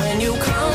when you come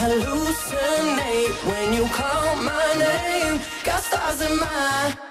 hallucinate when you call my name. Got stars in my